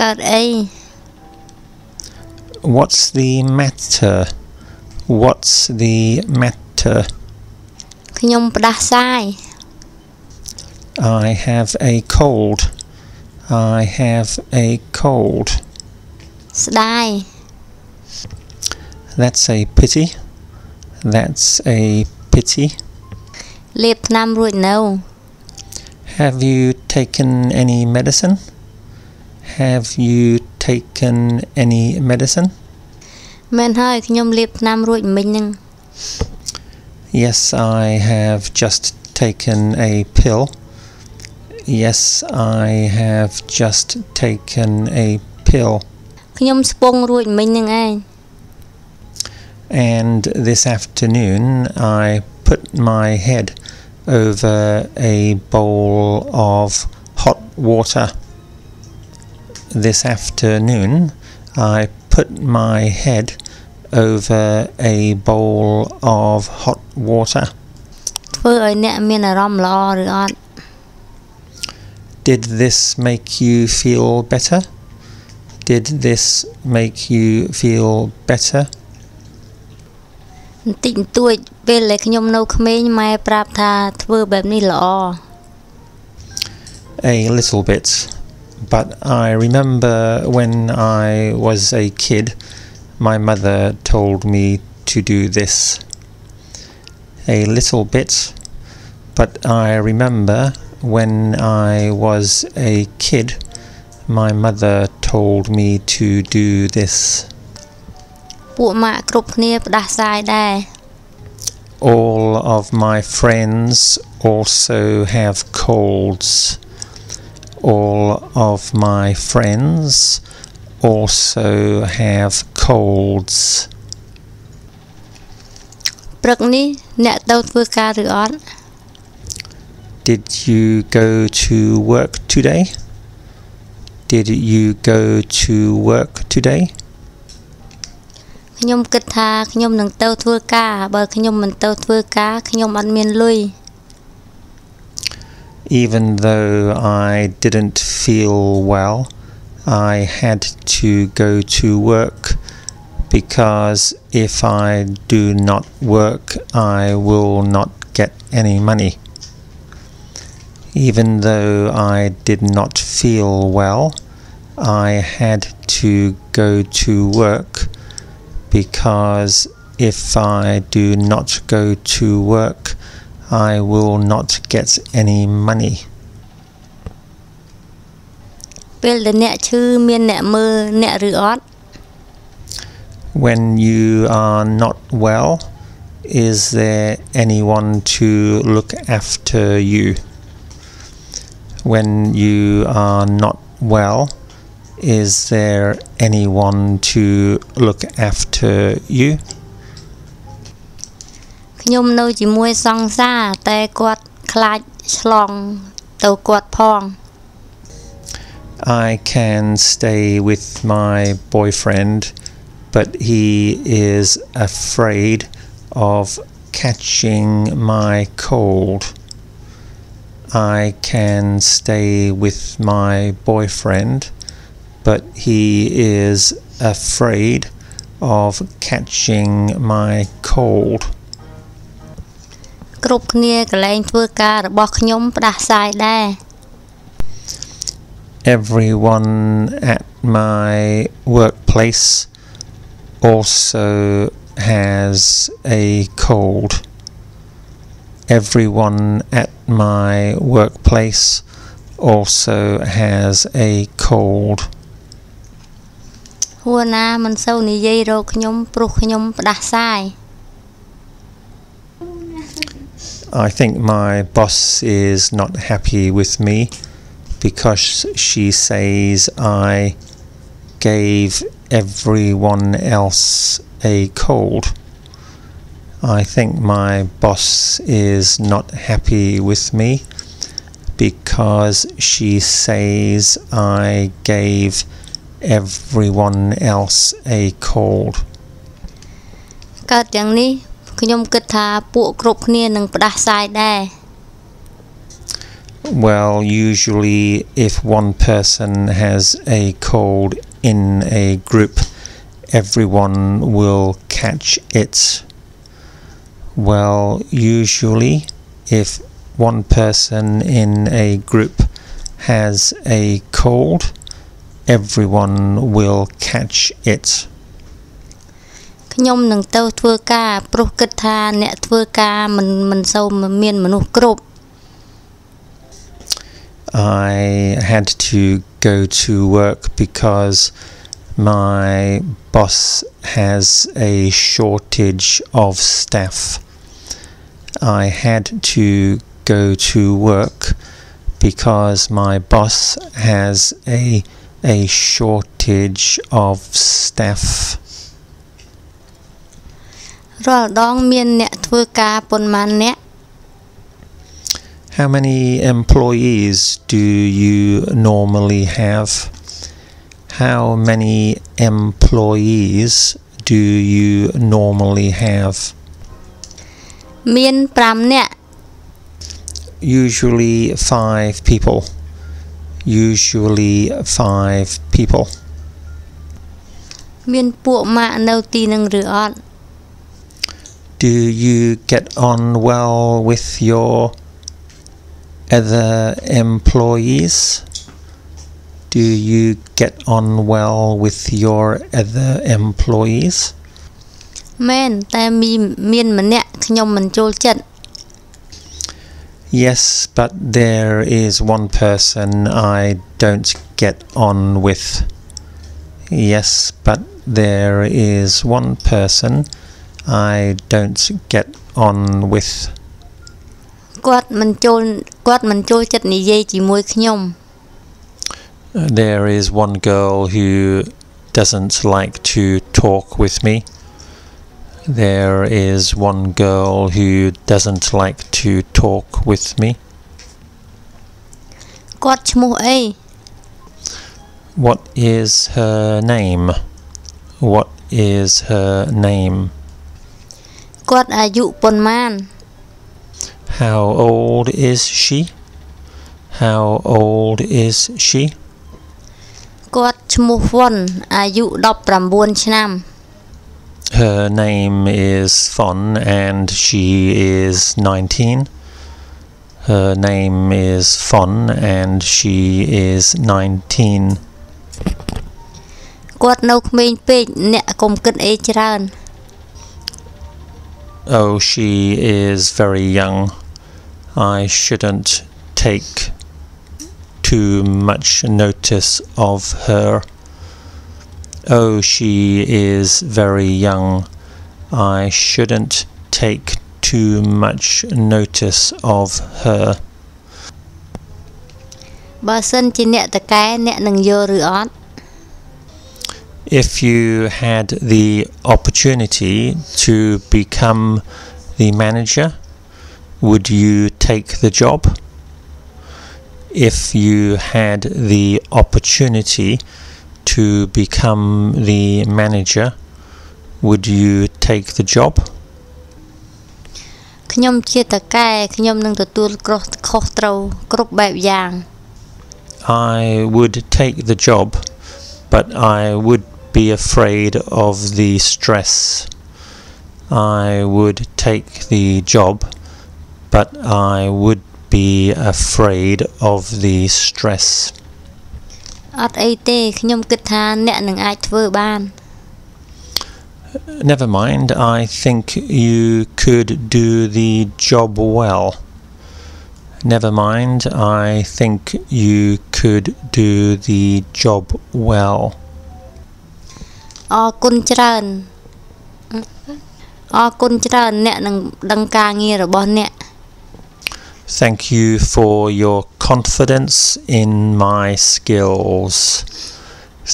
កើតអី What's the matter? What's the matter? ខ្ញុំផ្ដាសាយ I have a cold. I have a cold. ស្ដាយ That's a pity. That's a pity. លេបថ្នាំរួចនៅ Have you taken any medicine? Have you taken any medicine? មែនហើយខ្ញុំលេបថ្នាំរួចមិញហ្នឹង Yes, I have just taken a pill. Yes, I have just taken a pill. ខ្ញុំស្ពងរួចមិញហ្នឹងឯង And this afternoon I put my head over a bowl of hot water. This afternoon I put my head over a bowl of hot water. ធ្វើឲ្យអ្នកមានអារម្មណ៍ល្អឬអត់ Did this make you feel better? Did this make you feel better? បន្តិចបន្តួចពេលដែលខ្ញុំនៅក្មេងម៉ែប្រាប់ថាធ្វើបែបនេះល្អ A little bit. But I remember when I was a kid, my mother told me to do this. A little bit. But I remember when I was a kid, my mother told me to do this. ពួកម៉ាក់គ្រប់គ្នាផ្ដាសាយដែរ All of my friends also have colds. All of my friends also have colds. ព្រឹកនេះអ្នកទៅធ្វើការឬអត់ Did you go to work today? Did you go to work today? ខ្ញុំគិតថាខ្ញុំនឹងទៅធ្វើការបើខ្ញុំមិនទៅធ្វើការខ្ញុំអត់មានលុយ even though I didn't feel well, I had to go to work because if I do not work, I will not get any money. Even though I did not feel well, I had to go to work because if I do not go to work, I will not get any money. ពេលដែលអ្នកឈឺមានអ្នកមើលអ្នកឬអត់ When you are not well, is there anyone to look after you? When you are not well, is there anyone to look after you? ខ្ញុំនៅជាមួយសង្សារតែគាត់ខ្លាចឆ្លងទៅគាត់ផង I can stay with my boyfriend, but he is afraid of catching my cold. I can stay with my boyfriend, but he is afraid of catching my cold. គ្រប់គ្នាកន្លែងធ្វើការរបស់ខ្ញុំផ្ដាសាយដែរ Everyone at my workplace also has a cold. Everyone at my workplace also has a cold. ហួរណាមិនសូវនិយាយរកខ្ញុំព្រោះខ្ញុំផ្ដាសាយ I think my boss is not happy with me because she says I gave everyone else a cold. I think my boss is not happy with me because she says I gave everyone else a cold. ก็อย่างนี้ ខ្ញុំគិតថាពួកគ្រប់គ្នានឹងផ្ដាសាយដែរ Well, usually, if one person has a cold in a group, everyone will catch it. Well, usually, if one person in a group has a cold, everyone will catch it. ខ្ញុំនឹងទៅធ្វើការព្រោះគិតថាអ្នកធ្វើការមិនមិនសូវមានមនុស្សគ្រប់ I had to go to work because my boss has a shortage of staff. I had to go to work because my boss has a a shortage of staff. รอลดองเมียนเนี่ยทุกาปนมันเนี่ย How many employees do you normally have? How many employees do you normally have? เมียนปรมเนี่ย Usually five people. Usually five people. เมียนปวกมาเนาตีนังหรืออด Do you get on well with your other employees? Do you get on well with your other employees? មែនតែមីមានម្នាក់ខ្ញុំមិនចូលចិត្ត Yes, but there is one person I don't get on with. Yes, but there is one person I don't get on with. គាត់មិនចូលគាត់មិនចូលចិត្តនិយាយជាមួយខ្ញុំ There is one girl who doesn't like to talk with me. There is one girl who doesn't like to talk with me. គាត់ឈ្មោះអី What is her name? What is her name? គាត់អាយុប៉ុន្មាន How old is she? How old is she? គាត់ឈ្មោះវ៉ុនអាយុ19ឆ្នាំ Her name is Fon and she is 19. Her name is Fon and she is 19. គាត់នៅក្មេងពេកអ្នកកុំគិតអីច្រើន Oh, she is very young. I shouldn't take too much notice of her. Oh, she is very young. I shouldn't take too much notice of her. បើសិនជាអ្នកតកែអ្នកនឹងយកឬអត់ If you had the opportunity to become the manager, would you take the job? If you had the opportunity to become the manager, would you take the job? ខ្ញុំជាតកែខ្ញុំនឹងទទួលគ្រោះខុសត្រូវគ្រប់បែបយ៉ាង I would take the job, but I would be afraid of the stress. I would take the job, but I would be afraid of the stress. អត់អីទេខ្ញុំគិតថាអ្នកនឹងអាចធ្វើបាន Never mind, I think you could do the job well. Never mind, I think you could do the job well. អរគុណច្រើនអរគុណច្រើនអ្នកនឹងដឹងការងាររបស់អ្នក Thank you for your confidence in my skills.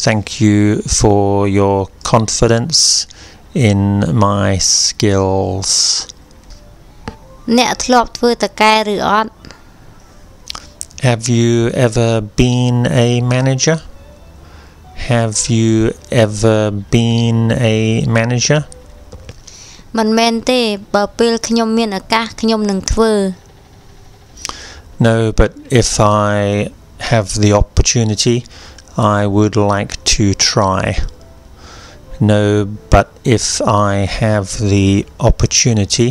Thank you for your confidence in my skills. អ្នកធ្លាប់ធ្វើតកែឬអត់ Have you ever been a manager? Have you ever been a manager? មិនមែនទេបើពេលខ្ញុំមានឱកាសខ្ញុំនឹងធ្វើ No, but if I have the opportunity, I would like to try. No, but if I have the opportunity,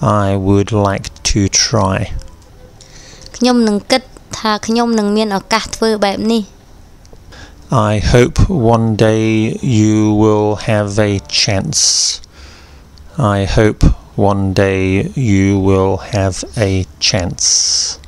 I would like to try. ខ្ញុំនឹងគិតថាខ្ញុំនឹងមានឱកាសធ្វើបែបនេះ I hope one day you will have a chance. I hope one day you will have a chance.